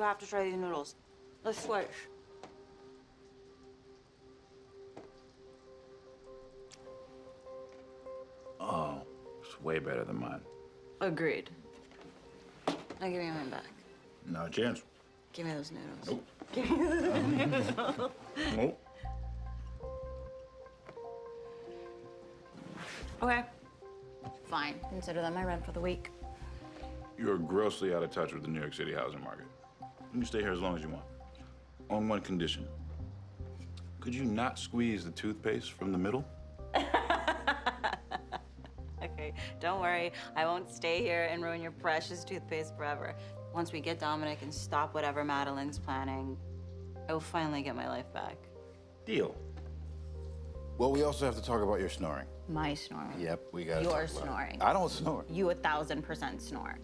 You have to try these noodles. Let's switch. Oh, it's way better than mine. Agreed. Now give me mine back. No chance. Give me those noodles. Nope. Give me those noodles. Nope. Okay. Fine. Consider that my rent for the week. You're grossly out of touch with the New York City housing market. You can stay here as long as you want. On one condition. Could you not squeeze the toothpaste from the middle? Okay, don't worry. I won't stay here and ruin your precious toothpaste forever. Once we get Dominic and stop whatever Madeline's planning, I will finally get my life back. Deal. Well, we also have to talk about your snoring. My snoring. Yep, we got You're snoring. I don't snore. You a thousand percent snore.